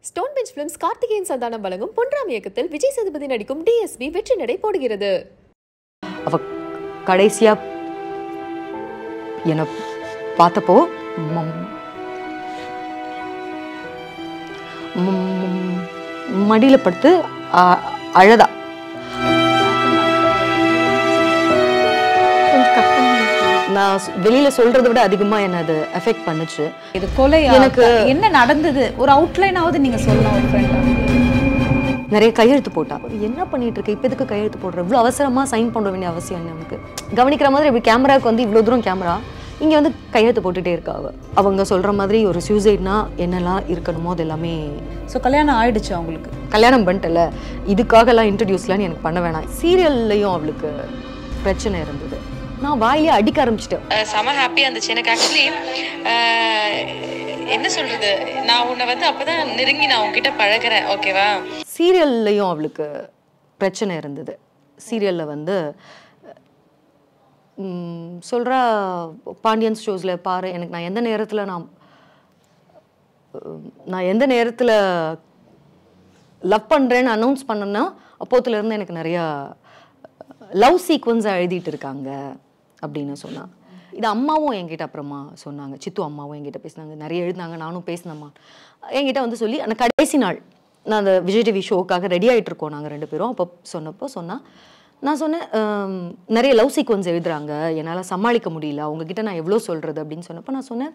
Stone Bench Films Karthikeyan Santhanam வழங்கும் பொன்ராம் இயக்கத்தில் விஜய் சேதுபதி நடிக்கும் டிஎஸ்பி வெற்றி நடை போடுகிறது. அவ கடைசியா என்னை பார்த்தப்போ மம்- மடியில படுத்து அழதா. நான் வெளியில சொல்றதை விட அதிகமா என்ன அது எஃபெக்ட் பண்ணுச்சு. இது கொலை எனக்கு- என்ன நடந்தது? ஒரு அவுட்லைனாவது நீங்க சொல்லலாம் ஒரு ஃப்ரெண்டா நிறைய கையெழுத்து போட்டா. என்ன பண்ணிட்டு இருக்க? இப்போ எதுக்கு கையெழுத்து போடுற? இவ்வளோ அவசரமா சைன் பண்ண வேண்டிய அவசியம் என்ன நமக்கு கவனிக்கிற மாதிரி இப்படி கேமராவுக்கு வந்து இவ்வளோ தூரம் கேமரா இங்கே வந்து கையெழுத்து போட்டுட்டே இருக்கா அவ. அவங்க சொல்ற மாதிரி ஒரு சூசைட்னா என்னெல்லாம் இருக்கணுமோ அது எல்லாமே ஸோ கல்யாணம் ஆயிடுச்சு அவங்களுக்கு கல்யாணம் பண்ணிட்டல இதுக்காகலாம் இன்ட்ரடியூஸ்லாம் எனக்கு பண்ண வேணாம். சீரியல்லையும் அவளுக்கு பிரச்சனை இருந்தது. நான் வாயிலே அடிக்க ஆரம்பிச்சிட்டேன். செம ஹாப்பியாக இருந்துச்சு. எனக்கு ஆக்சுவலி என்ன சொல்றது? நான் உன்னை வந்து அப்பதான் நெருங்கி நான் உன்கிட்ட பழகுறேன். ஓகேவா சீரியல்லையும் அவளுக்கு பிரச்சனை இருந்தது. சீரியலில் வந்து ம், சொல்றா பாண்டியன் ஸ்டோர்ஸில் பாரு எனக்கு நான் எந்த நேரத்தில் நான் நான் எந்த நேரத்தில் லவ் பண்ணுறேன்னு அனௌன்ஸ் பண்ணேன்னா அப்போத்துலேருந்து எனக்கு நிறையா லவ் சீக்வன்ஸாக எழுதிட்டு இருக்காங்க. அப்படின்னு சொன்னாங்க இது அம்மாவும் என்கிட்ட அப்புறமா சொன்னாங்க. சித்து அம்மாவும் என்கிட்ட பேசினாங்க. நிறைய எழுதினாங்க. நானும் பேசினம்மா. என்கிட்ட வந்து சொல்லி அந்த கடைசி நாள் நான் அந்த விஜய் டிவி ஷோக்காக ரெடி ஆகிட்டு இருக்கோம் நாங்கள் ரெண்டு பேரும். அப்போ சொன்னப்போ சொன்னால் நான் சொன்னேன் நிறைய லவ் சீக்வன்ஸ் எழுதுறாங்க. என்னால் சமாளிக்க முடியல. அவங்கக்கிட்ட நான் எவ்வளோ சொல்கிறது அப்படின்னு சொன்னப்போ நான் சொன்னேன்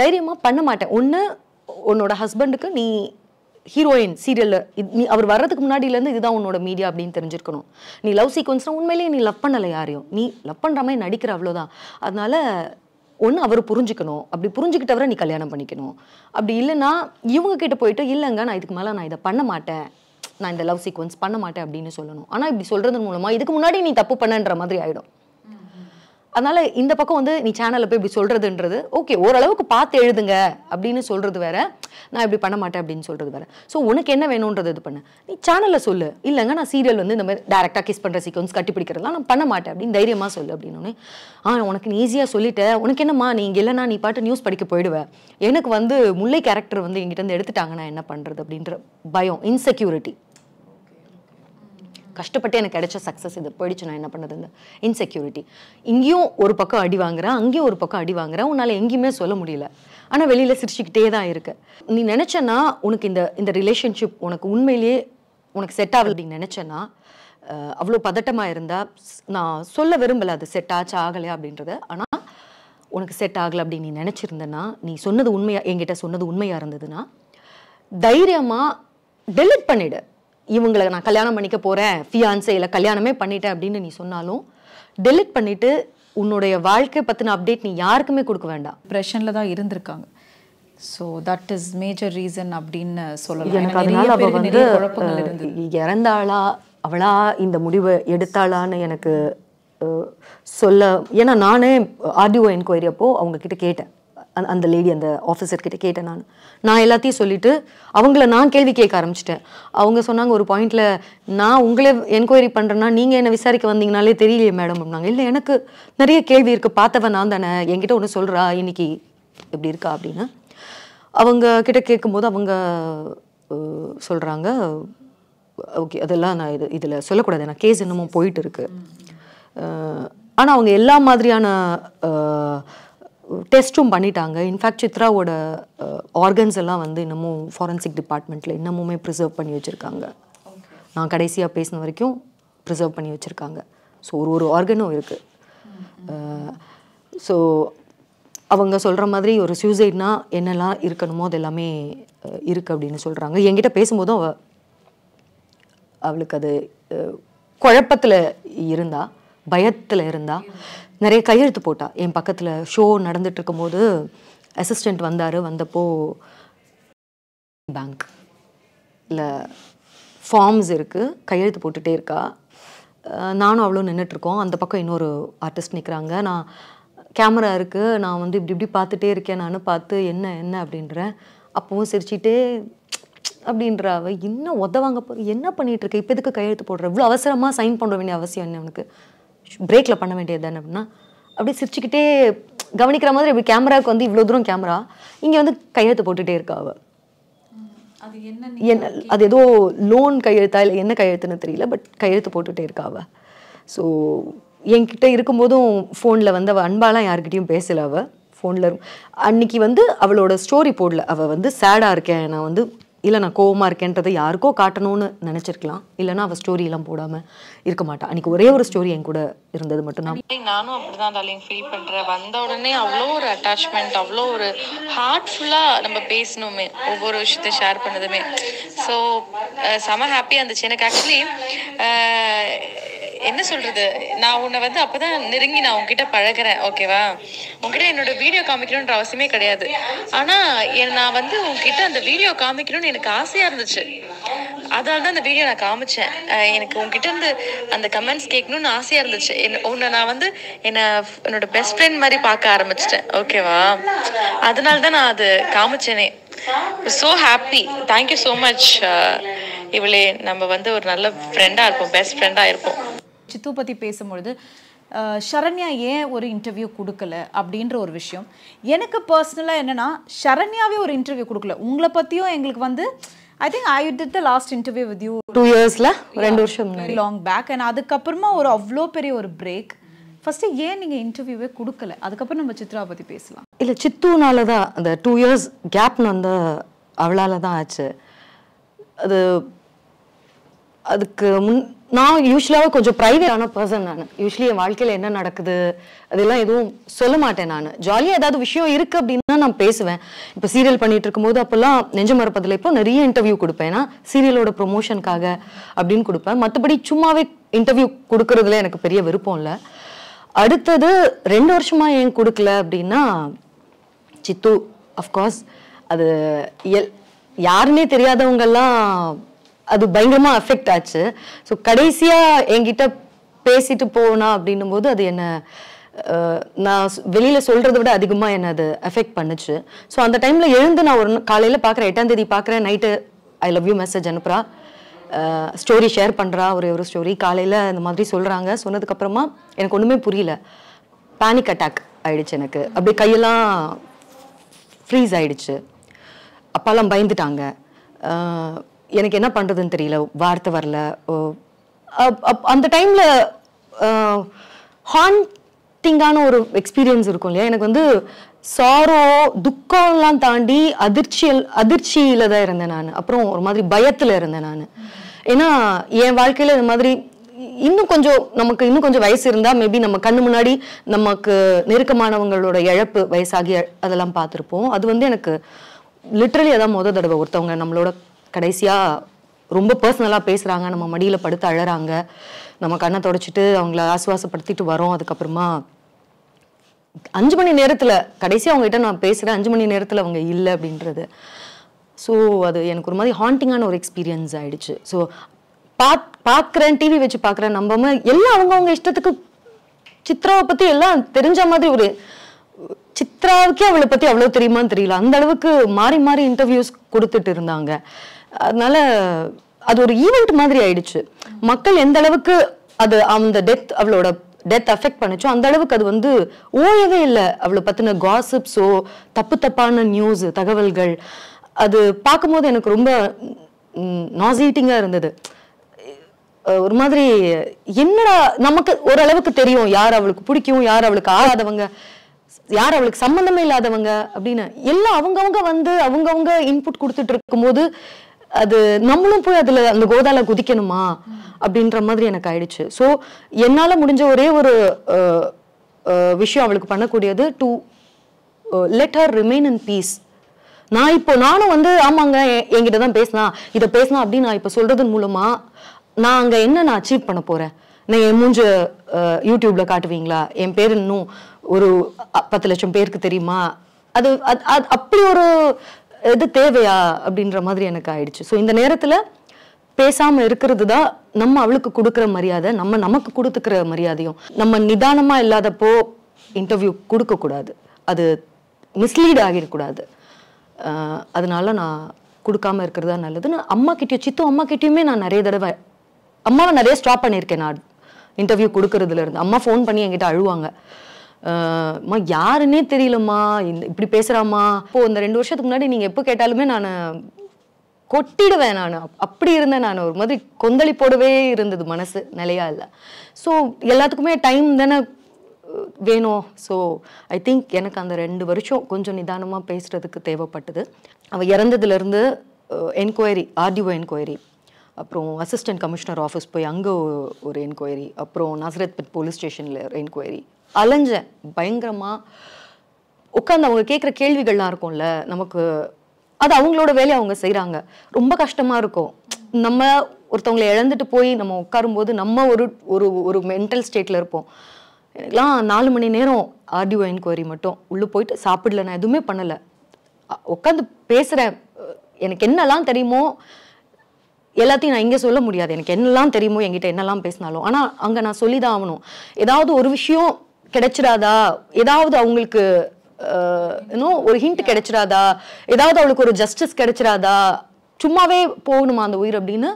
தைரியமாக பண்ண மாட்டேன். ஒன்று உன்னோட ஹஸ்பண்டுக்கு நீ ஹீரோயின் சீரியலில் நீ அவர் வர்றதுக்கு முன்னாடியிலேருந்து இதுதான் உன்னோட மீடியா அப்படின்னு தெரிஞ்சிருக்கணும். நீ லவ் சீக்வன்ஸ்னால் உண்மையிலேயே நீ லவ் பண்ணலை யாரையும். நீ லவ் பண்ணுற மாதிரி நடிக்கிற அவ்வளோதான் அதனால ஒன்று அவர் புரிஞ்சுக்கணும். அப்படி புரிஞ்சுக்கிட்டவரை நீ கல்யாணம் பண்ணிக்கணும். அப்படி இல்லைன்னா இவங்க கிட்ட போயிட்டு இல்லைங்க நான் இதுக்கு மேலே நான் இதை பண்ண மாட்டேன். நான் இந்த லவ் சீக்வன்ஸ் பண்ண மாட்டேன் அப்படின்னு சொல்லணும். ஆனால் இப்படி சொல்கிறது மூலமாக இதுக்கு முன்னாடி நீ தப்பு பண்ணன்ற மாதிரி ஆகிடும் அதனால இந்த பக்கம் வந்து நீ சேனலில் போய் இப்படி சொல்றதுன்றது ஓகே ஓரளவுக்கு பார்த்து எழுதுங்க அப்படின்னு சொல்றது வேற. நான் இப்படி பண்ண மாட்டேன் அப்படின்னு சொல்றது வேற. ஸோ உனக்கு என்ன வேணுன்றது இது பண்ணு. நீ சேனலில் சொல்லு. இல்லைங்க நான் சீரியல் வந்து இந்த மாதிரி டேரெக்டாக கிஸ் பண்ணுற சீக்வன்ஸ் கட்டி பிடிக்கிறதுலாம் நான் பண்ண மாட்டேன் அப்படின்னு தைரியமா சொல்லு அப்படின்னு ஆ உனக்கு நீ ஈஸியாக சொல்லிட்ட. உனக்கு என்னம்மா நீ இங்கே இல்லைனா நீ பாட்டு நியூஸ் படிக்க போயிடுவேன் எனக்கு வந்து முல்லை கேரக்டர் வந்து எங்கிட்ட இருந்து எடுத்துட்டாங்க நான் என்ன பண்ணுறது அப்படின்ற பயம் இன்செக்யூரிட்டி கஷ்டப்பட்டு எனக்கு கிடைச்ச சக்ஸஸ் இது போயிடுச்சு நான் என்ன பண்ணது இந்த இன்செக்யூரிட்டி இங்கேயும் ஒரு பக்கம் அடி வாங்குறேன் அங்கேயும் ஒரு பக்கம் அடி வாங்குறேன் உன்னால் எங்கேயுமே சொல்ல முடியல. ஆனால் வெளியில் சிரிச்சுக்கிட்டே தான் இருக்கு. நீ நினச்சனா உனக்கு இந்த இந்த ரிலேஷன்ஷிப் உனக்கு உண்மையிலேயே உனக்கு செட் ஆகல. அப்படின்னு நினச்சேன்னா அவ்வளோ பதட்டமாக இருந்தால் நான் சொல்ல விரும்பலை அது செட் ஆச்சு ஆகலையா அப்படின்றத. ஆனால் உனக்கு செட் ஆகலை அப்படின்னு நீ நினச்சிருந்தனா நீ சொன்னது உண்மையாக என்கிட்ட சொன்னது உண்மையாக இருந்ததுன்னா தைரியமாக டெலிட் பண்ணிடு. இவங்களை நான் கல்யாணம் பண்ணிக்க போகிறேன் ஃபியான்ஸே இல்லை கல்யாணமே பண்ணிட்டேன் அப்படின்னு நீ சொன்னாலும் டெலிட் பண்ணிட்டு உன்னுடைய வாழ்க்கை பற்றின அப்டேட் நீ யாருக்குமே கொடுக்க வேண்டாம். ப்ரெஷனில் தான் இருந்திருக்காங்க. So that is major reason அப்படின்னு சொல்லலாம். எனக்கு அதனால அவ பேருக்கு வந்து இறந்தாளா அவளா இந்த முடிவை எடுத்தாளான்னு எனக்கு சொல்ல ஏன்னா நானே ஆர்டிஓ என்கொயரி அப்போ அவங்க கிட்ட கேட்டேன். அந்த- அந்த லேடி அந்த ஆஃபீஸர் கிட்ட கேட்டேன் நான். நான் எல்லாத்தையும் சொல்லிட்டு அவங்கள நான் கேள்வி கேட்க ஆரம்பிச்சிட்டேன். அவங்க சொன்னாங்க ஒரு பாயிண்ட்ல நான் உங்களே என்கொயரி பண்ணுறேன்னா நீங்கள் என்ன விசாரிக்க வந்தீங்கனாலே தெரியலையே மேடம் அப்படின்னாங்க. இல்லை எனக்கு நிறைய கேள்வி இருக்குது பார்த்தவன் நான் தானே. என்கிட்ட ஒன்று சொல்கிறா இன்னைக்கு எப்படி இருக்கா? அப்படின்னு. அவங்க கிட்ட கேட்கும்போது அவங்க சொல்கிறாங்க ஓகே அதெல்லாம் நான் இது இதில் சொல்லக்கூடாது. நான் கேஸ் இன்னமும் போயிட்டு இருக்கு. ஆனால் அவங்க எல்லா மாதிரியான டெஸ்ட்டும் பண்ணிட்டாங்க. இன்ஃபேக்ட் சித்ராவோட ஆர்கன்ஸ் எல்லாம் வந்து இன்னமும் ஃபாரன்சிக் டிபார்ட்மெண்ட்டில் இன்னமுமே ப்ரிசர்வ் பண்ணி வச்சுருக்காங்க. நான் கடைசியாக பேசின வரைக்கும் ப்ரிசர்வ் பண்ணி வச்சுருக்காங்க. ஸோ ஒரு ஒரு ஆர்கனும் இருக்குது ஸோ அவங்க சொல்கிற மாதிரி ஒரு சூசைட்னா என்னெல்லாம் இருக்கணுமோ அது எல்லாமே இருக்குது அப்படின்னு சொல்கிறாங்க என்கிட்ட பேசும்போதும் அவ அவளுக்கு அது குழப்பத்தில் குழப்பத்துல இருந்தா. பயத்தில் இருந்தா நிறைய கையெழுத்து போட்டா. என் பக்கத்தில் ஷோ நடந்துட்டு இருக்கும்போது அசிஸ்டண்ட் வந்தார் வந்தப்போ பேங்க் இல்லை ஃபார்ம்ஸ் இருக்குது கையெழுத்து போட்டுகிட்டே இருக்கா. நானும் அவ்வளோ நின்றுட்டுருக்கோம் அந்த பக்கம் இன்னொரு ஆர்டிஸ்ட் நிற்கிறாங்க நான் கேமரா இருக்குது நான் வந்து இப்படி இப்படி பார்த்துட்டே இருக்கேன். நான் பார்த்து என்ன என்ன? அப்படின்றேன் அப்பவும் சிரிச்சிட்டே அப்படின்ற அவ இன்னும் உதவாங்க? போ என்ன பண்ணிகிட்டு இருக்க இப்போ எதுக்கு கையெழுத்து போடுற? இவ்வளோ அவசரமாக சைன் பண்ண வேண்டிய அவசியம் என்ன உனக்கு? பிரேக்கில் பண்ண வேண்டியது தானே அப்படின்னா அப்படியே சிரிச்சுக்கிட்டே கவனிக்கிற மாதிரி இப்படி கேமராவுக்கு வந்து இவ்வளோ தூரம் கேமரா இங்கே வந்து கையெழுத்து போட்டுட்டே இருக்கா அவ. அது என்ன அது ஏதோ லோன் கையெழுத்தா இல்லை என்ன கையெழுத்துன்னு தெரியல பட் கையெழுத்து போட்டுட்டே இருக்கா அவ. ஸோ என்கிட்ட இருக்கும்போதும் ஃபோனில் வந்து அவள் அன்பாலாம் யாருக்கிட்டையும் பேசல அவள் ஃபோனில் அன்னைக்கு வந்து அவளோட ஸ்டோரி போடல. அவள் வந்து சேடாக இருக்கேன் நான் வந்து இல்லை நான் கோவமாக இருக்கேன்றதை யாருக்கோ காட்டணும்னு நினச்சிருக்கலாம். இல்லைனா அவள் ஸ்டோரியெல்லாம் போடாமல் இருக்க மாட்டான் அன்னைக்கு ஒரே ஒரு ஸ்டோரி என் கூட இருந்தது மட்டும்தான் நானும் அப்படிதான் டார்லிங். ஃபீல் பண்ணுறேன் வந்த உடனே அவ்வளோ ஒரு அட்டாச்மெண்ட் அவ்வளோ ஒரு ஹார்ட்ஃபுல்லாக நம்ம பேசணுமே. ஒவ்வொரு விஷயத்த ஷேர் பண்ணதுமே. ஸோ செம ஹாப்பியாக இருந்துச்சு. எனக்கு ஆக்சுவலி என்ன சொல்றது? நான் உன்னை வந்து அப்பதான் நெருங்கி நான் உன்கிட்ட பழகுறேன் ஓகேவா உன்கிட்ட என்னோட வீடியோ காமிக்கணுன்ற அவசியமே கிடையாது. ஆனா என் நான் வந்து உன்கிட்ட அந்த வீடியோ காமிக்கணும்னு எனக்கு ஆசையா இருந்துச்சு. அதனால தான் அந்த வீடியோ நான் காமிச்சேன். எனக்கு உன்கிட்ட இருந்து அந்த கமெண்ட்ஸ் கேட்கணும்னு ஆசையா இருந்துச்சு. உன்னை நான் வந்து என்ன என்னோட பெஸ்ட் ஃப்ரெண்ட் மாதிரி பார்க்க ஆரம்பிச்சிட்டேன் ஓகேவா அதனால தான் நான் அது காமிச்சேனே. So happy thank you so much இவளே நம்ம வந்து ஒரு நல்ல ஃப்ரெண்டாக இருப்போம் பெஸ்ட் ஃப்ரெண்டாக இருப்போம். சித்து பற்றி பேசும்பொழுது அஹ், சரண்யா ஏன் ஒரு இன்டர்வியூ கொடுக்கல? அப்படின்ற ஒரு விஷயம். எனக்கு பர்சனலாக என்னன்னா சரண்யாவே ஒரு இன்டர்வியூ கொடுக்கல. உங்களை பற்றியும் எங்களுக்கு வந்து I think I did the last interview with you two இயர்ஸில் ரெண்டு வருஷம் லாங் பேக் அண்ட் அதுக்கப்புறமா ஒரு அவ்வளோ பெரிய ஒரு பிரேக் ஃபர்ஸ்ட் ஏன் நீங்கள் இன்டர்வியூவே கொடுக்கல? அதுக்கப்புறம் நம்ம சித்ரா பற்றி பேசலாம். இல்லை சித்துனால தான் அந்த டூ இயர்ஸ் கேப்னு வந்து அவளால தான் ஆச்சு. அது அதுக்கு முன் நான் யூஸ்வலாக கொஞ்சம் ப்ரைவேட்டான பர்சன் நான். யூஸ்வலி என் வாழ்க்கையில் என்ன நடக்குது அதெல்லாம் எதுவும் சொல்ல மாட்டேன் நான். ஜாலியாக ஏதாவது விஷயம் இருக்குது அப்படின்னா நான் பேசுவேன். இப்போ சீரியல் பண்ணிட்டு இருக்கும்போது அப்போல்லாம் நெஞ்ச மரப்பதில் இப்போ நிறைய இன்டர்வியூ கொடுப்பேன். ஏன்னா சீரியலோட ப்ரொமோஷனுக்காக அப்படின்னு கொடுப்பேன். மற்றபடி சும்மாவே இன்டர்வியூ கொடுக்கறதுல எனக்கு பெரிய விருப்பம் இல்லை. அடுத்தது ரெண்டு வருஷமாக ஏன் கொடுக்கல அப்படின்னா சித்து அஃப்கோர்ஸ் அது எல் யாருன்னே தெரியாதவங்கெல்லாம் அது பயங்கரமாக அஃபெக்ட் ஆச்சு. ஸோ கடைசியாக என்கிட்ட பேசிட்டு போனா அப்படின்னும் போது அது என்ன நான் வெளியில் சொல்கிறத விட அதிகமாக என்ன அது அஃபெக்ட் பண்ணுச்சு. ஸோ அந்த டைமில் எழுந்து நான் ஒரு காலையில் பார்க்குறேன் எட்டாம் தேதி பார்க்குறேன் night I love you message அனுப்புறா. Story share பண்ணுறா ஒரு ஒரு ஸ்டோரி காலையில் இந்த மாதிரி சொல்கிறாங்க சொன்னதுக்கப்புறமா எனக்கு ஒன்றுமே புரியல. பேனிக் அட்டாக் ஆயிடுச்சு எனக்கு. அப்படி கையெல்லாம் ஃப்ரீஸ் ஆயிடுச்சு. அப்பாலாம் பயந்துட்டாங்க. எனக்கு என்ன பண்ணுறதுன்னு தெரியல வார்த்தை வரல. ஓ, அப்- அப்- அந்த டைமில் ஹாண்டிங்கான ஒரு எக்ஸ்பீரியன்ஸ் இருக்கும் இல்லையா? எனக்கு வந்து சாரோ துக்கம்லாம் தாண்டி அதிர்ச்சியல் அதிர்ச்சியில் தான் இருந்தேன் நான். அப்புறம் ஒரு மாதிரி பயத்தில் இருந்தேன் நான். ஏன்னா என் வாழ்க்கையில் இந்த மாதிரி இன்னும் கொஞ்சம் நமக்கு இன்னும் கொஞ்சம் வயசு இருந்தால் மேபி நம்ம கண்ணு முன்னாடி நமக்கு நெருக்கமானவங்களோட இழப்பு வயசாகி அதெல்லாம் பார்த்துருப்போம். அது வந்து எனக்கு லிட்ரலி அதான் முத தடவை ஒருத்தவங்க நம்மளோட கடைசியாக ரொம்ப பர்சனலாக பேசுகிறாங்க நம்ம மடியில் படுத்து அழறாங்க. நம்ம கண்ணை தொடச்சிட்டு அவங்கள ஆசுவாசப்படுத்திட்டு வரோம். அதுக்கப்புறமா அஞ்சு மணி நேரத்தில் கடைசியாக அவங்க கிட்ட நான் பேசுகிறேன் அஞ்சு மணி நேரத்தில் அவங்க இல்லை அப்படின்றது. ஸோ அது எனக்கு ஒரு மாதிரி ஹாண்டிங்கான ஒரு எக்ஸ்பீரியன்ஸ் ஆகிடுச்சு ஸோ பாத் பார்க்குறேன் டிவி வச்சு பார்க்குறேன் நம்பாம எல்லாம் அவங்கவுங்க இஷ்டத்துக்கு சித்ராவை பற்றி எல்லாம் தெரிஞ்ச மாதிரி ஒரு சித்ராவுக்கே அவளை பற்றி அவ்வளோ தெரியுமான்னு தெரியல. அந்த அளவுக்கு மாறி மாறி இன்டர்வியூஸ் கொடுத்துட்டு இருந்தாங்க. அதனால அது ஒரு ஈவெண்ட் மாதிரி ஆயிடுச்சு. மக்கள் எந்த அளவுக்கு அது அந்த டெத் அவளோட டெத் அஃபெக்ட் பண்ணுச்சோ அந்த அளவுக்கு அது வந்து ஓயவே இல்லை. அவளை பத்தின காசிப்ஸோ தப்பு தப்பான நியூஸ் தகவல்கள் அது பார்க்கும்போது எனக்கு ரொம்ப நாசிட்டிங்காக இருந்தது. ஒரு மாதிரி என்னடா நமக்கு ஓரளவுக்கு தெரியும் யார் அவளுக்கு பிடிக்கும் யார் அவளுக்கு ஆகாதவங்க யார் அவளுக்கு சம்பந்தமே இல்லாதவங்க அப்படின்னு. எல்லாம் அவங்கவுங்க வந்து அவங்கவுங்க இன்புட் கொடுத்துட்டு இருக்கும்போது அது நம்மளும் போய் அதுல அந்த கோதால குதிக்கணுமா? அப்படின்ற மாதிரி எனக்கு ஆயிடுச்சு. ஸோ என்னால முடிஞ்ச ஒரே ஒரு விஷயம் அவளுக்கு பண்ணக்கூடியது to let her remain in peace நான் இப்போ நானும் வந்து ஆமாங்க என்கிட்ட தான் பேசினா இதை பேசினா அப்படின்னு நான் இப்போ சொல்றதன் மூலமா நான் அங்கே என்ன நான் அச்சீவ் பண்ண போறேன்? நான் என் மூஞ்ச யூடியூப்ல காட்டுவீங்களா? என் பேர் இன்னும் ஒரு பத்து லட்சம் பேருக்கு தெரியுமா? அது அது- அது அப்படி ஒரு இது தேவையா அப்படின்ற மாதிரி எனக்கு ஆயிடுச்சு. ஸோ இந்த நேரத்தில் பேசாம இருக்கிறது தான் நம்ம அவளுக்கு கொடுக்குற மரியாதை நம்ம நமக்கு கொடுத்துக்கிற மரியாதையும். நம்ம நிதானமா இல்லாதப்போ இன்டர்வியூ கொடுக்க கூடாது. அது மிஸ்லீட் ஆகிடக்கூடாது. அதனால நான் கொடுக்காம இருக்கிறதா நல்லதுன்னு அம்மா கிட்டயும் சித்தும் அம்மா கிட்டயுமே நான் நிறைய தடவை அம்மாவை நிறைய ஸ்டாப் பண்ணியிருக்கேன் நான் இன்டர்வியூ கொடுக்கறதுல இருந்து. அம்மா ஃபோன் பண்ணி என்கிட்ட அழுவாங்க. அம்மா யாருன்னே தெரியலம்மா. இந்த இப்படி பேசுகிறாம்மா இப்போது இந்த ரெண்டு வருஷத்துக்கு முன்னாடி நீங்கள் எப்போ கேட்டாலுமே நான் கொட்டிடுவேன் நான். அப்படி இருந்தேன் நான். ஒரு மாதிரி கொந்தளிப்போடவே இருந்தது மனசு நிலையா இல்லை. ஸோ எல்லாத்துக்குமே டைம் தானே வேணும். ஸோ ஐ திங்க் எனக்கு அந்த ரெண்டு வருஷம் கொஞ்சம் நிதானமாக பேசுகிறதுக்கு தேவைப்பட்டது. அவள் இறந்ததுலேருந்து என்கொயரி ஆர்டிஓ என்கொயரி அப்புறம் அசிஸ்டன்ட் கமிஷனர் ஆஃபீஸ் போய் அங்கே ஒரு என்கொயரி அப்புறம் நசரத் போலீஸ் ஸ்டேஷனில் என்கொயரி அலைஞ்சேன் பயங்கரமாக உட்காந்து அவங்க கேட்குற கேள்விகள்லாம் இருக்கும்ல நமக்கு அது அவங்களோட வேலையை அவங்க செய்கிறாங்க ரொம்ப கஷ்டமாக இருக்கும். நம்ம ஒருத்தவங்களை இழந்துட்டு போய் நம்ம உட்காரும்போது நம்ம ஒரு ஒரு ஒரு மென்டல் ஸ்டேட்டில் இருப்போம். எனக்குலாம் நாலு மணி நேரம் ஆர்டிஓ என்கொயரி மட்டும். உள்ளே போயிட்டு சாப்பிடல நான் எதுவுமே பண்ணலை. உட்காந்து பேசுகிறேன் எனக்கு என்னெல்லாம் தெரியுமோ எல்லாத்தையும் நான் இங்கே சொல்ல முடியாது. எனக்கு என்னெல்லாம் தெரியுமோ என்கிட்ட என்னெல்லாம் பேசினாலும். ஆனால் அங்கே நான் சொல்லி தான் ஆகணும். ஏதாவது ஒரு விஷயம் கிடைச்சிடாதா? ஏதாவது அவங்களுக்கு இன்னும் ஒரு ஹிண்ட் கிடைச்சிடாதா? ஏதாவது அவளுக்கு ஒரு ஜஸ்டிஸ் கிடைச்சிடாதா? சும்மாவே போகணுமா அந்த உயிர் அப்படின்னு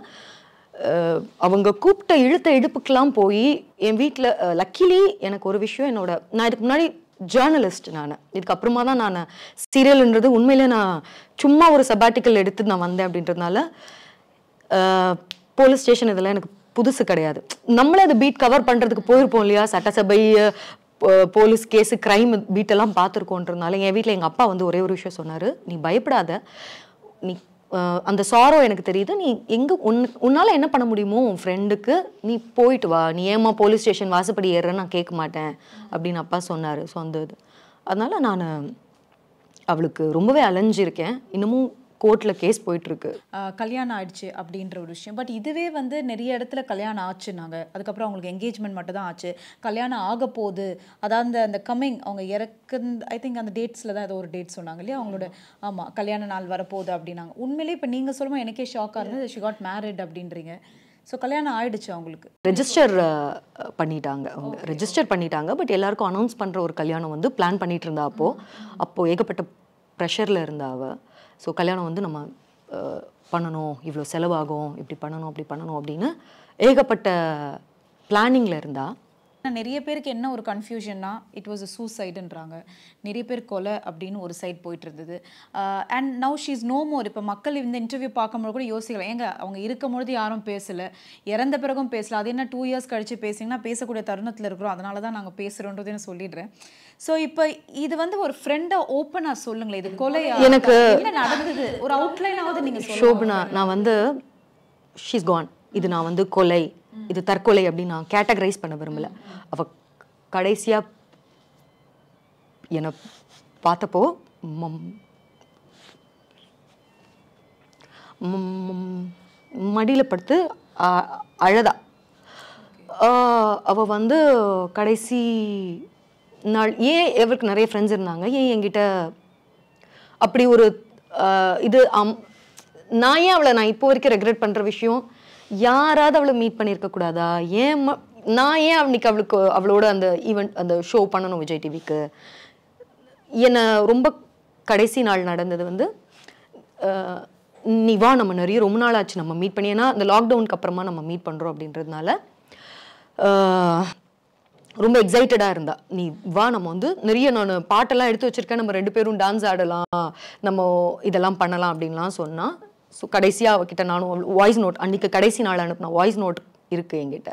அவங்க கூப்பிட்ட இழுத்த இடுப்புக்கெல்லாம் போய் என் வீட்டில் லக்கிலி எனக்கு ஒரு விஷயம் என்னோட நான் இதுக்கு முன்னாடி ஜேர்னலிஸ்ட் நான். இதுக்கப்புறமா தான் நான் சீரியல்ன்றது உண்மையிலே நான் சும்மா ஒரு சபாட்டிக்கல் எடுத்து நான் வந்தேன் அப்படின்றதுனால போலீஸ் ஸ்டேஷன் இதெல்லாம் எனக்கு புதுசு கிடையாது. நம்மளே அது பீட் கவர் பண்ணுறதுக்கு போயிருப்போம் இல்லையா? சட்டசபை போலீஸ் கேஸு க்ரைம் பீட்டெல்லாம் பார்த்துருக்கோன்றதுனால என் வீட்டில் எங்கள் அப்பா வந்து ஒரே ஒரு விஷயம் சொன்னார். நீ பயப்படாத. நீ அந்த சாரோ எனக்கு தெரியுது. நீ எங்கே உன் உன்னால் என்ன பண்ண முடியுமோ உன் ஃப்ரெண்டுக்கு நீ போயிட்டு வா. நீ ஏமா போலீஸ் ஸ்டேஷன் வாசப்படி ஏறுறேன்னு நான் கேட்க மாட்டேன். அப்படின்னு அப்பா சொன்னார். ஸோ அந்த இது. அதனால் நான் அவளுக்கு ரொம்பவே அலைஞ்சிருக்கேன். இன்னமும் கோர்ட்டில் கேஸ் போயிட்டுருக்கு. கல்யாணம் ஆயிடுச்சு அப்படின்ற ஒரு விஷயம். பட் இதுவே வந்து நிறைய இடத்துல கல்யாணம் ஆச்சுனாங்க அதுக்கப்புறம் அவங்களுக்கு என்கேஜ்மெண்ட் மட்டும் தான் ஆச்சு. கல்யாணம் ஆக போகுது. அதாவது அந்த கம்மிங் அவங்க இறக்கு ஐ திங்க் அந்த டேட்ஸில் தான் ஏதோ ஒரு டேட் சொன்னாங்க இல்லையா? அவங்களோட ஆமாம் கல்யாண நாள் வரப்போகுது அப்படின்னாங்க. உண்மையிலேயே இப்போ நீங்கள் சொல்லும்போது எனக்கே ஷாக்காக இருந்தது. ஷி காட் மேரிட் அப்படின்றீங்க. ஸோ கல்யாணம் ஆயிடுச்சு அவங்களுக்கு. ரெஜிஸ்டர் பண்ணிட்டாங்க அவங்க. ரெஜிஸ்டர் பண்ணிட்டாங்க. பட் எல்லாருக்கும் அனௌன்ஸ் பண்ணுற ஒரு கல்யாணம் வந்து பிளான் பண்ணிட்டு இருந்தா அப்போ. அப்போ ஏகப்பட்ட ப்ரெஷரில் இருந்தா ஸோ கல்யாணம் வந்து நம்ம பண்ணணும். இவ்வளோ செலவாகும். இப்படி பண்ணணும் அப்படி பண்ணணும் அப்படின்னு ஏகப்பட்ட பிளானிங்கில் இருந்தால் நிறைய பேருக்கு என்ன ஒரு கன்ஃபியூஷன்னா இட் வாஸ் அ சூசைடுன்றாங்க நிறைய பேர் கொலை அப்படின்னு ஒரு சைட் போயிட்டு இருந்தது and now she's no more இப்போ மக்கள் இந்த இன்டர்வியூ பார்க்கும்போது கூட யோசிக்கலாம் ஏங்க அவங்க இருக்கும் பொழுது யாரும் பேசல. இறந்த பிறகும் பேசல. அது என்ன டூ இயர்ஸ் கழிச்சு பேசிங்கன்னா பேசக்கூடிய தருணத்தில் இருக்கிறோம். அதனால தான் நாங்கள் பேசுகிறோன்றதை நான் சொல்லிடுறேன். ஸோ இப்போ இது வந்து ஒரு ஃப்ரெண்டை ஓப்பனாக சொல்லுங்களேன். இது கொலையா எனக்கு- என்ன நடந்தது? ஒரு அவுட்லைனாவது நீங்கள் ஷோபனா நான் வந்து ஷீஸ் கான் இது நான் வந்து கொலை இது தற்கொலை அப்படின்னு நான் கேட்டகரைஸ் பண்ண விரும்பல. அவ கடைசியா என்னை பார்த்தப்போ மம்- மடியில படுத்து அ- அழதா. அவள் அவ வந்து கடைசி நாள் ஏன் எவருக்கு நிறைய ஃப்ரெண்ட்ஸ் இருந்தாங்க? ஏன் என்கிட்ட அப்படி ஒரு இது அம் நான் ஏன் அவளை நான் இப்போ வரைக்கும் ரெக்ரெட் பண்ணுற விஷயம் யாராவது அவளை மீட் பண்ணியிருக்க கூடாதா? ஏன் ம- நான் ஏன் அன்னைக்கு அவளுக்கு அவளோட அந்த ஈவெண்ட் அந்த ஷோ பண்ணணும் விஜய் டிவிக்கு என்னை ரொம்ப கடைசி நாள் நடந்தது வந்து நீ வா நம்ம நிறைய ரொம்ப நாள் ஆச்சு நம்ம மீட் பண்ணி. ஏன்னா அந்த லாக்டவுனுக்கு அப்புறமா நம்ம மீட் பண்ணுறோம் அப்படின்றதுனால ரொம்ப எக்ஸைட்டடாக இருந்தா. நீ வா நம்ம வந்து நிறைய நான் பாட்டெல்லாம் எடுத்து வச்சுருக்கேன். நம்ம ரெண்டு பேரும் டான்ஸ் ஆடலாம் நம்ம இதெல்லாம் பண்ணலாம் அப்படின்லாம் சொன்னால் ஸோ கடைசியாக அவகிட்ட நானும் வாய்ஸ் நோட் அன்றைக்கி கடைசி நாள் அனுப்பின வாய்ஸ் நோட் இருக்குது என்கிட்ட.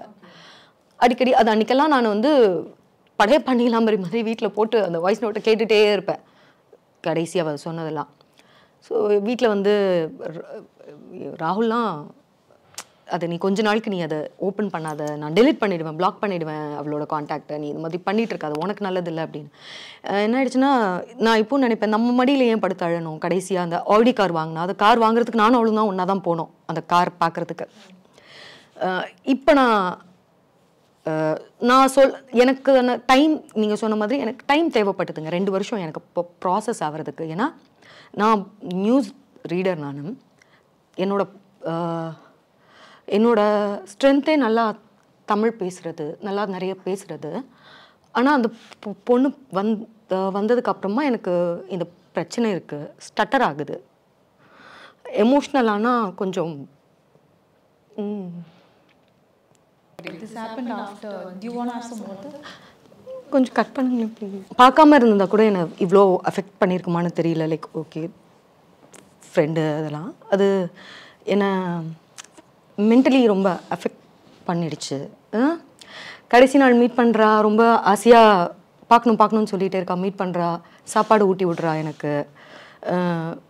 அடிக்கடி அது அன்றைக்கெல்லாம் நான் வந்து பழைய பண்ணிக்கலாம் மாதிரி மாதிரி வீட்டில் போட்டு அந்த வாய்ஸ் நோட்டை கேட்டுகிட்டே இருப்பேன். கடைசியாக அவள் சொன்னதெல்லாம். ஸோ வீட்டில் வந்து ராகுல்லாம் அதை நீ கொஞ்ச நாளைக்கு நீ அதை ஓப்பன் பண்ணாத. நான் டெலிட் பண்ணிடுவேன் பிளாக் பண்ணிடுவேன் அவளோட காண்டாக்டை நீ இது மாதிரி பண்ணிட்டு இருக்காது உனக்கு நல்லதில்லை அப்படின்னு. என்ன ஆயிடுச்சுன்னா நான் இப்போ நினைப்பேன் நம்ம மடியில் ஏன் படுத்து அழணும்? கடைசியாக அந்த ஆடி கார் வாங்கினா அந்த கார் வாங்குறதுக்கு நானும் அவளும் தான் ஒன்றா தான் போனோம் அந்த கார் பார்க்குறதுக்கு இப்போ நான் நான் சொல் எனக்கு டைம் நீங்கள் சொன்ன மாதிரி எனக்கு டைம் தேவைப்பட்டதுங்க. ரெண்டு வருஷம் எனக்கு இப்போ ப்ராசஸ் ஆகிறதுக்கு. ஏன்னா நான் நியூஸ் ரீடர் நான் என்னோட அஹ், என்னோட ஸ்ட்ரென்த்தே நல்லா தமிழ் பேசுறது நல்லா நிறைய பேசுறது. ஆனால் அந்த பொண்ணு வந் வந்ததுக்கு அப்புறமா எனக்கு இந்த பிரச்சனை இருக்குது ஸ்டட்டர் ஆகுது. எமோஷ்னலானா கொஞ்சம் ம், This happened after. Do you want to have some water? கொஞ்சம் கட் பண்ணுங்க ப்ளீஸ் பார்க்காம இருந்திருந்தா கூட என்னை இவ்வளோ அஃபெக்ட் பண்ணியிருக்குமான்னு தெரியல. லைக் ஓகே ஃப்ரெண்டு அதெல்லாம். அது என்னை மென்டலி ரொம்ப அஃபெக்ட் பண்ணிடுச்சு. கடைசி நாள் மீட் பண்ணுறா ரொம்ப ஆசையாக பார்க்கணும் பார்க்கணும்னு சொல்லிகிட்டே இருக்கா. மீட் பண்ணுறா சாப்பாடு ஊட்டி விட்றா எனக்கு.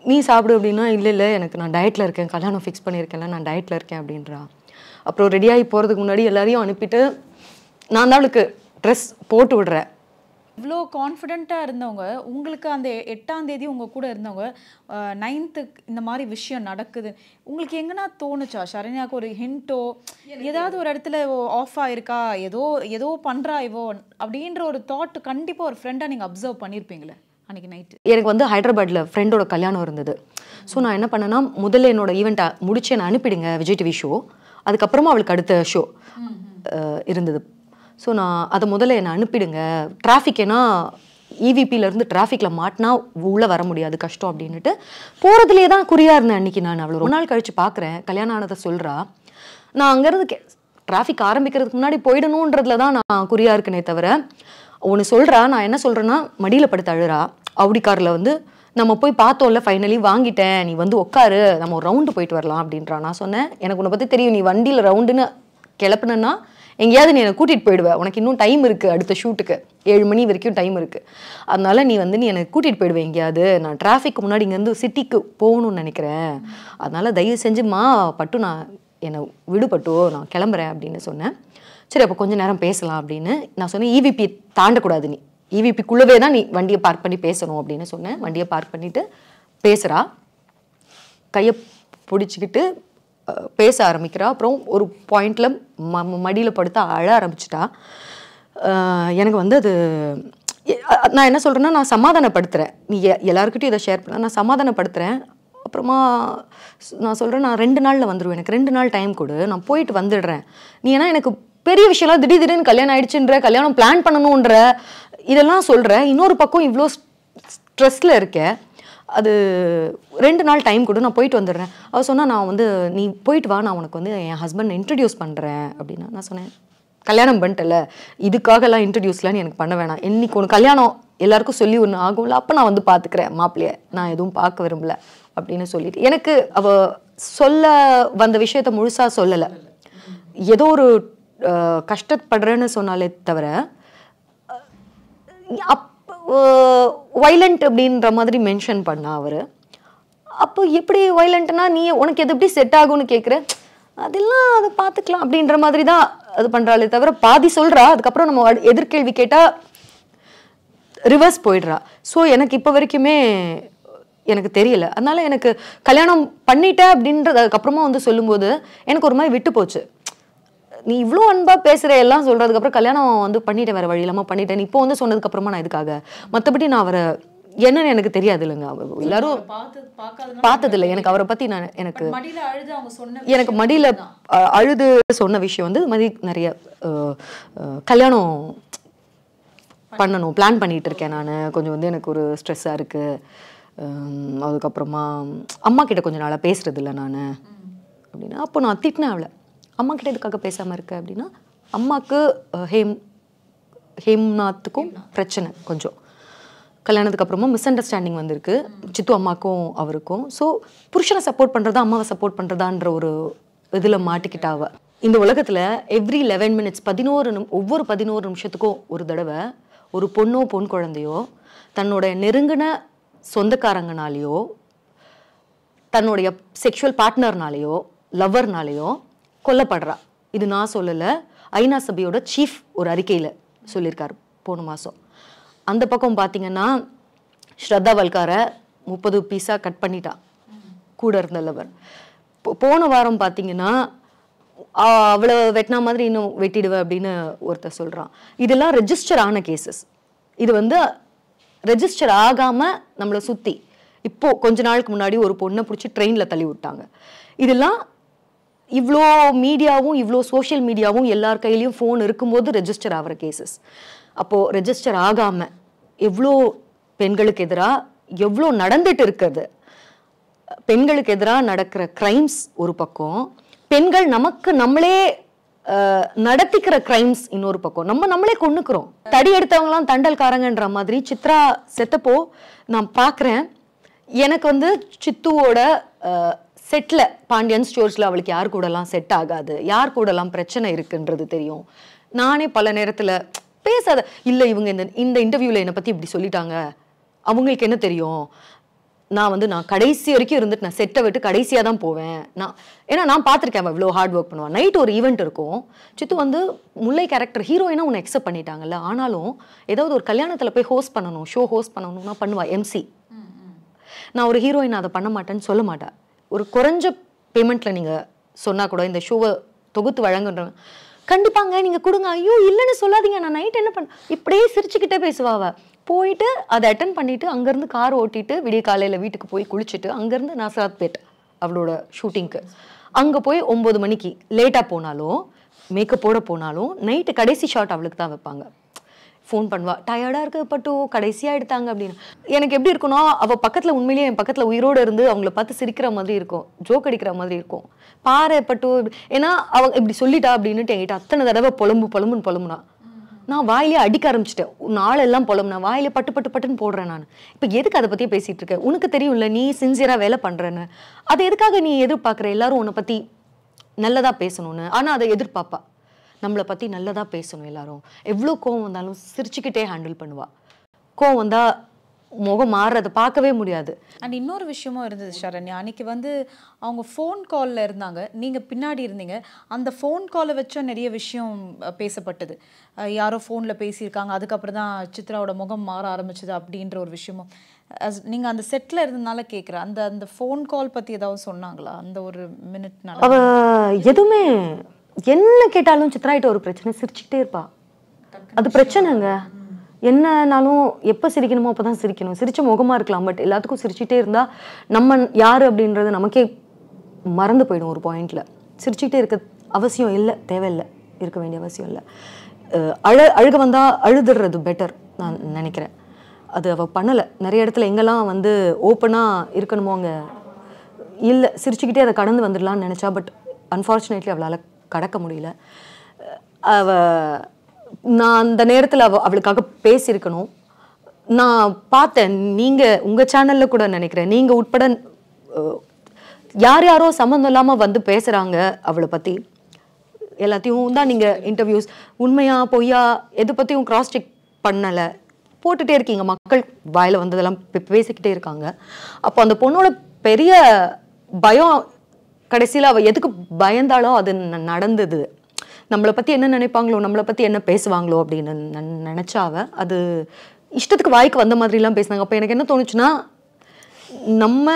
நீ சாப்பிடு அப்படின்னா இல்லை இல்லை எனக்கு நான் டயட்டில் இருக்கேன். கல்யாணம் ஃபிக்ஸ் பண்ணியிருக்கேன்ல நான் டயட்டில் இருக்கேன் அப்படின்றா. அப்புறம் ரெடியாகி போகிறதுக்கு முன்னாடி எல்லாரையும் அனுப்பிட்டு நான் தான் அவளுக்கு ட்ரெஸ் போட்டு விடுறேன். இவ்வளோ கான்ஃபிடென்ட்டாக இருந்தவங்க உங்களுக்கு அந்த எட்டாம் தேதி உங்கள் கூட இருந்தவங்க நைன்த்து இந்த மாதிரி விஷயம் நடக்குது. உங்களுக்கு எங்கன்னா தோணுச்சா? சரண்யாவுக்கு ஒரு ஹிண்ட்டோ ஏதாவது ஒரு இடத்துல ஆஃப் ஆயிருக்கா? ஏதோ ஏதோ பண்ணுறா இவோ? அப்படின்ற ஒரு தாட் கண்டிப்பாக ஒரு ஃப்ரெண்டாக நீங்கள் அப்சர்வ் பண்ணியிருப்பீங்களே அன்னைக்கு நைட்டு எனக்கு வந்து ஹைதராபாத்தில் ஃப்ரெண்டோட கல்யாணம் இருந்தது. ஸோ நான் என்ன பண்ணேன்னா முதல்ல என்னோட ஈவெண்ட்டை முடிச்சு என்னை அனுப்பிடுங்க விஜய் டிவி ஷோ அதுக்கப்புறமா அவளுக்கு அடுத்த ஷோ இருந்தது. ஸோ நான் அதை முதல்ல என்னை அனுப்பிடுங்க. டிராஃபிக் ஏன்னா இவிபியிலேருந்து டிராஃபிக்கில் மாட்டினா உள்ளே வர முடியாது கஷ்டம் அப்படின்னுட்டு. போகிறதுலே தான் குறியாக இருந்தேன் அன்றைக்கி நான் அவ்வளோ. ரொம்ப நாள் கழித்து பார்க்குறேன். கல்யாணம் ஆனதை சொல்கிறா நான் அங்கேருந்து கே டிராஃபிக் ஆரம்பிக்கிறதுக்கு முன்னாடி போயிடணுன்றதுல தான் நான் குறியாக இருக்கனே தவிர ஒன்று சொல்கிறா நான் என்ன சொல்கிறேன்னா மடியில் படுத்து அழுறா. அவுடி காரில் வந்து நம்ம போய் பார்த்தோம்ல ஃபைனலி வாங்கிட்டேன். நீ வந்து உட்காரு. நம்ம ஒரு ரவுண்டு போயிட்டு வரலாம் அப்படின்றா. நான் சொன்னேன் எனக்கு உன்னை பற்றி தெரியும். நீ வண்டியில் ரவுண்டுன்னு கிளப்புனேன்னா எங்கேயாவது நீ என்னை கூட்டிகிட்டு போயிடுவேன் உனக்கு இன்னும் டைம் இருக்குது அடுத்த ஷூட்டுக்கு ஏழு மணி வரைக்கும் டைம் இருக்குது அதனால நீ வந்து நீ எனக்கு கூட்டிகிட்டு போயிடுவேன் எங்கேயாவது. நான் டிராஃபிக் முன்னாடி இங்கேருந்து சிட்டிக்கு போகணும்னு நினைக்கிறேன். அதனால் தயவு செஞ்சுமா பட்டு நான் என்னை விடுபட்டோ நான் கிளம்புறேன் அப்படின்னு சொன்னேன். சரி அப்போ கொஞ்சம் நேரம் பேசலாம் அப்படின்னு நான் சொன்னேன். இவிபி தாண்டக்கூடாது நீ. இவிபிக்குள்ளவே தான் நீ வண்டியை பார்க் பண்ணி பேசணும் அப்படின்னு சொன்னேன். வண்டியை பார்க் பண்ணிவிட்டு பேசுகிறா கையை பிடிச்சிக்கிட்டு பேச ஆரம்பிக்கிறா. அப்புறம் ஒரு பாயிண்டில் ம மடியில் படுத்து அழ ஆரம்பிச்சிட்டா. எனக்கு வந்து அது நான் என்ன சொல்கிறேன்னா நான் சமாதானப்படுத்துகிறேன் நீ எல்லாருக்கிட்டையும் இதை ஷேர் பண்ண. நான் சமாதானப்படுத்துகிறேன் அப்புறமா நான் சொல்கிறேன் நான் ரெண்டு நாளில் வந்துடுவேன் எனக்கு ரெண்டு நாள் டைம் கொடு. நான் போயிட்டு வந்துடுறேன். நீ ஏன்னா எனக்கு பெரிய விஷயம்லாம் திடீர் திடீர்னு கல்யாணம் ஆயிடுச்சுன்ற கல்யாணம் பிளான் பண்ணணுன்ற இதெல்லாம் சொல்கிற இன்னொரு பக்கம் இவ்வளோ ஸ்ட்ரெஸ்ஸில் இருக்கேன் அது ரெண்டு நாள் டைம் கொடு நான் போயிட்டு வந்துடுறேன். அவள் சொன்னால் நான் வந்து நீ போயிட்டு வா நான் உனக்கு வந்து என் ஹஸ்பண்ட் இன்ட்ரடியூஸ் பண்ணுறேன் அப்படின்னா நான் சொன்னேன் கல்யாணம் பண்ணிட்டல இதுக்காகலாம் இன்ட்ரடியூஸ்லாம் எனக்கு பண்ண வேணாம். என்னைக்கு ஒன்று கல்யாணம் எல்லாருக்கும் சொல்லி ஒன்று ஆகும்ல அப்போ நான் வந்து பார்த்துக்கிறேன் மாப்பிள்ளைய. நான் எதுவும் பார்க்க விரும்பல. அப்படின்னு சொல்லிட்டு எனக்கு அவ சொல்ல வந்த விஷயத்த முழுசா சொல்லலை. ஏதோ ஒரு கஷ்டப்படுறேன்னு சொன்னாலே தவிர அப் வைலண்ட் அப்படின்ற மாதிரி மென்ஷன் பண்ணா அவர். அப்போ எப்படி வைலண்ட்னா நீ உனக்கு எது எப்படி செட் ஆகும்னு கேட்குற அதெல்லாம் அதை பார்த்துக்கலாம் அப்படின்ற மாதிரி தான் அது பண்ணுறாளே தவிர பாதி சொல்கிறா அதுக்கப்புறம் நம்ம எதிர்கேள்வி கேட்டால் ரிவர்ஸ் போயிடுறா. ஸோ எனக்கு இப்போ வரைக்குமே எனக்கு தெரியல. அதனால் எனக்கு கல்யாணம் பண்ணிட்டேன் அப்படின்றது அதுக்கப்புறமா வந்து சொல்லும்போது எனக்கு ஒரு மாதிரி விட்டு போச்சு. நீ இவ்வளோ அன்பாக பேசுகிற எல்லாம் சொல்கிறதுக்கப்புறம் கல்யாணம் வந்து பண்ணிட்டேன் வேறு வழி இல்லாமல் பண்ணிட்டேன். இப்போ வந்து சொன்னதுக்கப்புறமா நான் இதுக்காக மற்றபடி நான் அவரை என்னன்னு எனக்கு தெரியாது இல்லைங்க எல்லாரும் பார்த்து பார்க்காத பார்த்ததில்லை. எனக்கு அவரை பற்றி நான் எனக்கு எனக்கு மடியில் அழுது சொன்ன விஷயம் வந்து இது மாதிரி நிறைய கல்யாணம் பண்ணணும் பிளான் பண்ணிட்டு இருக்கேன் நான். கொஞ்சம் வந்து எனக்கு ஒரு ஸ்ட்ரெஸ்ஸாக இருக்குது அதுக்கப்புறமா அம்மா கிட்ட கொஞ்சம் நாளாக பேசுறது இல்லை நான் அப்படின்னா அப்போ நான் திட்டினேன் அவளை. அம்மா கிட்ட இதுக்காக பேசாமல் இருக்க அப்படின்னா அம்மாவுக்கு ஹேம் ஹேம்நாத்துக்கும் பிரச்சனை கொஞ்சம். கல்யாணத்துக்கு அப்புறமா மிஸ் அண்டர்ஸ்டாண்டிங் வந்திருக்கு சித்து அம்மாக்கும் அவருக்கும். ஸோ புருஷனை சப்போர்ட் பண்ணுறதா அம்மாவை சப்போர்ட் பண்ணுறதான்ற ஒரு இதில் மாட்டிக்கிட்டாவ. இந்த உலகத்தில் எவ்ரி லெவன் மினிட்ஸ் பதினோரு நிமி ஒவ்வொரு பதினோரு நிமிஷத்துக்கும் ஒரு தடவை ஒரு பொண்ணோ பொன் குழந்தையோ தன்னோட நெருங்கின சொந்தக்காரங்கனாலேயோ தன்னுடைய செக்ஷுவல் பார்ட்னர்னாலேயோ லவ்வர்னாலேயோ கொல்லப்படுறா. இது நான் சொல்லலை. ஐநா சபையோட சீஃப் ஒரு அறிக்கையில் சொல்லியிருக்காரு போன மாதம் அந்த பக்கம் பார்த்தீங்கன்னா ஸ்ரத்தா வல்காரை முப்பது பீஸாக கட் பண்ணிட்டா. கூட இருந்த லவர் போன வாரம் பார்த்தீங்கன்னா அவ்வளோ வெட்டினா மாதிரி இன்னும் வெட்டிடுவேன் அப்படின்னு ஒருத்தர் சொல்கிறான் இதெல்லாம் ரெஜிஸ்டர் ஆன கேசஸ் இது வந்து ரெஜிஸ்டர் ஆகாமல் நம்மளை சுற்றி இப்போது கொஞ்ச நாளுக்கு முன்னாடி ஒரு பொண்ணை பிடிச்சி ட்ரெயினில் தள்ளி விட்டாங்க. இதெல்லாம் இவ்வளோ மீடியாவும் இவ்வளோ சோஷியல் மீடியாவும் எல்லார் கையிலையும் ஃபோன் இருக்கும்போது ரெஜிஸ்டர் ஆகிற கேசஸ் அப்போது ரெஜிஸ்டர் ஆகாமல் எவ்வளோ பெண்களுக்கு எதிராக எவ்வளோ நடந்துட்டு இருக்குது பெண்களுக்கு எதிராக நடக்கிற க்ரைம்ஸ் ஒரு பக்கம் பெண்கள் நமக்கு நம்மளே நடத்திக்கிற கிரைம்ஸ் இன்னொரு பக்கம். நம்ம நம்மளே கொண்டுக்கிறோம் தடி எடுத்தவங்களாம் தண்டல்காரங்கன்ற மாதிரி சித்ரா செத்தப்போ நான் பார்க்குறேன். எனக்கு வந்து சித்துவோட செட்டில் பாண்டியன் ஸ்டோர்ஸில் அவளுக்கு யார் கூடலாம் செட் ஆகாது யார் கூடலாம் பிரச்சனை இருக்குன்றது தெரியும். நானே பல நேரத்தில் பேசாத இல்லை இவங்க இந்த இந்த இன்டர்வியூவில் என்னை பற்றி இப்படி சொல்லிட்டாங்க. அவங்களுக்கு என்ன தெரியும்? நான் வந்து நான் கடைசி வரைக்கும் இருந்துட்டு நான் செட்டை விட்டு கடைசியாக தான் போவேன். நான் ஏன்னா நான் பார்த்துருக்கேன் இவ்வளோ ஹார்ட் ஒர்க் பண்ணுவான் நைட் ஒரு ஈவெண்ட் இருக்கும். சித்து வந்து முல்லை கேரக்டர் ஹீரோயினாக உன்னை எக்ஸப்ட் பண்ணிட்டாங்கல்ல. ஆனாலும் ஏதாவது ஒரு கல்யாணத்தில் போய் ஹோஸ்ட் பண்ணணும் ஷோ ஹோஸ்ட் பண்ணணும்னா பண்ணுவா எம்சி நான் ஒரு ஹீரோயின் அதை பண்ண மாட்டேன்னு சொல்ல மாட்டேன் ஒரு குறைஞ்ச பேமெண்ட்டில் நீங்கள் சொன்னால் கூட இந்த ஷோவை தொகுத்து வழங்குன்றவங்க கண்டிப்பாங்க நீங்கள் கொடுங்க. ஐயோ இல்லைன்னு சொல்லாதீங்க. நான் நைட் என்ன பண்ண இப்படியே சிரிச்சுக்கிட்டே பேசுவாவ போயிட்டு அதை அட்டன் பண்ணிட்டு அங்கேருந்து கார் ஓட்டிட்டு விடிய காலையில் வீட்டுக்கு போய் குளிச்சுட்டு அங்கேருந்து நாசராத் பேட் அவளோட ஷூட்டிங்க்கு அங்கே போய் ஒம்பது மணிக்கு லேட்டாக போனாலும் மேக்கப் போட போனாலும் நைட்டு கடைசி ஷாட் அவளுக்கு தான் வைப்பாங்க. ஃபோன் பண்ணுவாள் டயர்டாக இருக்கு பட்டு கடைசியாக எடுத்தாங்க அப்படின்னு. எனக்கு எப்படி இருக்குன்னா அவள் பக்கத்தில் உண்மையிலேயே என் பக்கத்தில் உயிரோடு இருந்து அவங்கள பார்த்து சிரிக்கிற மாதிரி இருக்கும். ஜோக் அடிக்கிற மாதிரி இருக்கும். பாரு பட்டு ஏன்னா அவள் இப்படி சொல்லிட்டா அப்படின்னுட்டு என்கிட்ட அத்தனை தடவை புலம்பு புலம்புன்னு புலம்புனா. நான் வாயிலே அடிக்க ஆரம்பிச்சிட்டேன். நாளெல்லாம் புலம்புனா வாயிலே பட்டு பட்டு பட்டுன்னு போடுறேன் நான். இப்போ எதுக்கு அதை பற்றி பேசிகிட்டு இருக்கேன் உனக்கு தெரியும்ல நீ சின்சியராக வேலை பண்ணுறேன்னு அதை எதுக்காக நீ எதிர்பார்க்குற? எல்லாரும் உன்னை பற்றி நல்லதாக பேசணும்னு. ஆனால் அதை எதிர்பார்ப்பா. நம்மளை பத்தி நல்லதா பேசணும் எல்லாரும். எவ்வளோ கோவம் வந்தாலும் சிரிச்சுக்கிட்டே ஹேண்டில் பண்ணுவா. கோவம் வந்தா முகம் மாறுறதை பார்க்கவே முடியாது. அண்ட் இன்னொரு விஷயமும் இருந்தது சரண்யா. அன்னைக்கு வந்து அவங்க ஃபோன் காலில் இருந்தாங்க. நீங்கள் பின்னாடி இருந்தீங்க. அந்த ஃபோன் காலை வச்சும் நிறைய விஷயம் பேசப்பட்டது. யாரோ ஃபோனில் பேசியிருக்காங்க. அதுக்கப்புறம் தான் சித்ராவோட முகம் மாற ஆரம்பிச்சது அப்படின்ற ஒரு விஷயமும். நீங்கள் அந்த செட்டில் இருந்ததுனால கேட்குறேன் அந்த அந்த ஃபோன் கால் பற்றி ஏதாவது சொன்னாங்களா? அந்த ஒரு மினிட்னால எதுவுமே என்ன கேட்டாலும் சித்ராயிட்ட ஒரு பிரச்சனை சிரிச்சுக்கிட்டே இருப்பா. அது பிரச்சனைங்க. என்னனாலும் எப்போ சிரிக்கணுமோ அப்போ தான் சிரிக்கணும். சிரிச்ச முகமாக இருக்கலாம் பட் எல்லாத்துக்கும் சிரிச்சுட்டே இருந்தால் நம்ம யார் அப்படின்றது நமக்கே மறந்து போயிடும் ஒரு பாயிண்டில். சிரிச்சுக்கிட்டே இருக்க அவசியம் இல்லை தேவையில்லை. இருக்க வேண்டிய அவசியம் இல்லை. அழ அழுக வந்தால் அழுதுடுறது பெட்டர் நான் நினைக்கிறேன். அது அவள் பண்ணலை. நிறைய இடத்துல எங்கெல்லாம் வந்து ஓப்பனாக இருக்கணுமோ அங்கே இல்லை சிரிச்சுக்கிட்டே அதை கடந்து வந்துடலான்னு நினச்சா பட் அன்ஃபார்ச்சுனேட்லி அவளால் கடக்க முடியல. அவ நான் அந்த நேரத்தில் அவ அவளுக்காக பேசியிருக்கணும். நான் பார்த்தேன் நீங்கள் உங்கள் சேனலில் கூட நினைக்கிறேன் நீங்கள் உட்பட யார் யாரோ சம்மந்தம் இல்லாமல் வந்து பேசுகிறாங்க அவளை பற்றி எல்லாத்தையும் தான் நீங்கள் இன்டர்வியூஸ் உண்மையா பொய்யா எது பற்றியும் கிராஸ் செக் பண்ணலை. போட்டுட்டே இருக்கீங்க மக்கள் வாயில் வந்ததெல்லாம் பே- பேசிக்கிட்டே இருக்காங்க. அப்போ அந்த பொண்ணோட பெரிய பயம் கடைசியில் அவள் எதுக்கு பயந்தாலோ அது நடந்தது. நம்மளை பற்றி என்ன நினைப்பாங்களோ நம்மளை பற்றி என்ன பேசுவாங்களோ அப்படின்னு ந- நினைச்சா அது இஷ்டத்துக்கு வாய்க்கு வந்த மாதிரிலாம் பேசினாங்க. அப்போ எனக்கு என்ன தோணுச்சுன்னா நம்ம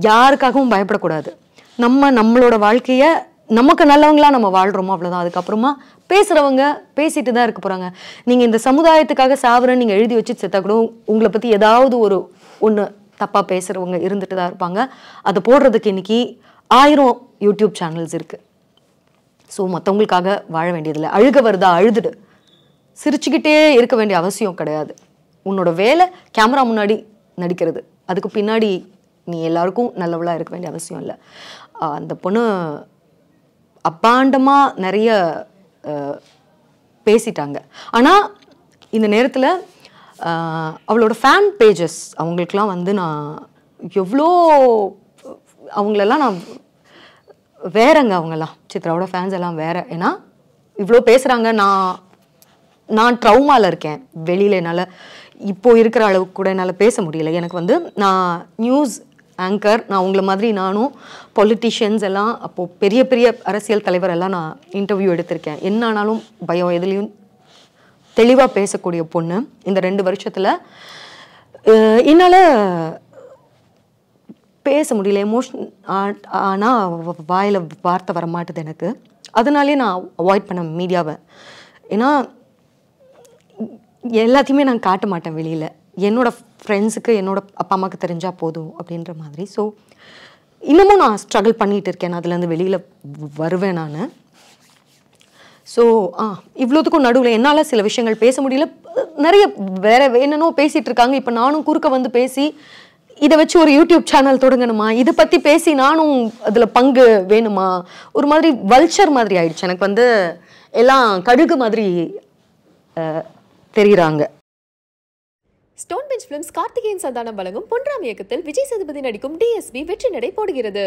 யாருக்காகவும் பயப்படக்கூடாது. நம்ம நம்மளோட வாழ்க்கையை நமக்கு நல்லவங்களா நம்ம வாழ்கிறோமோ அவ்வளோதான் அதுக்கப்புறமா பேசுகிறவங்க பேசிட்டு தான் இருக்க போகிறாங்க நீங்கள் இந்த சமுதாயத்துக்காக சாவரன்னு நீங்கள் எழுதி வச்சு செத்தா கூட உங்களை பற்றி ஏதாவது ஒரு ஒன்று தப்பாக பேசுகிறவங்க இருந்துட்டு தான் இருப்பாங்க. அதை போடுறதுக்கு இன்னைக்கு ஆயிரம் யூடியூப் சேனல்ஸ் இருக்குது ஸோ மற்றவங்களுக்காக வாழ வேண்டியதில்லை. அழுக வருதா அழுதுடு. சிரிச்சுக்கிட்டே இருக்க வேண்டிய அவசியம் கிடையாது. உன்னோட வேலை கேமரா முன்னாடி நடிக்கிறது. அதுக்கு பின்னாடி நீ எல்லாருக்கும் நல்லவளாக இருக்க வேண்டிய அவசியம் இல்லை. அந்த பொண்ணு அப்பாண்டமாக நிறைய பேசிட்டாங்க. ஆனால் இந்த நேரத்தில் அவளோட ஃபேன் பேஜஸ் அவங்களுக்கெலாம் வந்து நான் எவ்வளோ அவங்களெல்லாம் நான் வேறங்க அவங்கெல்லாம். சித்ராவோட ஃபேன்ஸ் எல்லாம் வேற. ஏன்னா இவ்வளோ பேசுகிறாங்க நான் நான் ட்ரௌமாவில் இருக்கேன். வெளியில் என்னால் இப்போ இருக்கிற அளவுக்கு கூட என்னால் பேச முடியல. எனக்கு வந்து நான் நியூஸ் ஆங்கர் நான் உங்களை மாதிரி நானும் பொலிட்டிஷியன்ஸ் எல்லாம் அப்போது பெரிய பெரிய அரசியல் தலைவர் எல்லாம் நான் இன்டர்வியூ எடுத்திருக்கேன். என்ன ஆனாலும் பயம் எதுலேயும் தெளிவாக பேசக்கூடிய பொண்ணு. இந்த ரெண்டு வருஷத்தில் என்னால் பேச முடியல. எமோஷன் ஆனால் வாயில் வார்த்தை வர மாட்டுது எனக்கு. அதனாலே நான் அவாய்ட் பண்ண மீடியாவை. ஏன்னா எல்லாத்தையுமே நான் காட்ட மாட்டேன் வெளியில். என்னோட ஃப்ரெண்ட்ஸுக்கு என்னோட அப்பா அம்மாவுக்கு தெரிஞ்சால் போதும் அப்படின்ற மாதிரி. ஸோ இன்னமும் நான் ஸ்ட்ரகிள் பண்ணிகிட்டு இருக்கேன். அதுலேருந்து வெளியில் வருவேன் நான். ஸோ ஆ இவ்வளோத்துக்கும் நடுவில் என்னால் சில விஷயங்கள் பேச முடியல. நிறைய வேற என்னென்னோ பேசிகிட்டு இருக்காங்க. இப்போ நானும் குறுக்க வந்து பேசி இதை வச்சு ஒரு யூடியூப் சேனல் தொடங்கணுமா? இதை பற்றி பேசி நானும் அதில் பங்கு வேணுமா? ஒரு மாதிரி வல்ச்சர் மாதிரி ஆயிடுச்சு. எனக்கு வந்து எல்லாம் கழுகு மாதிரி தெரிகிறாங்க Stone Bench Films Karthikeyan Santhanam வழங்கும் பொன்ராம் இயக்கத்தில் விஜய் சேதுபதி நடிக்கும் டிஎஸ்பி வெற்றி நடை போடுகிறது.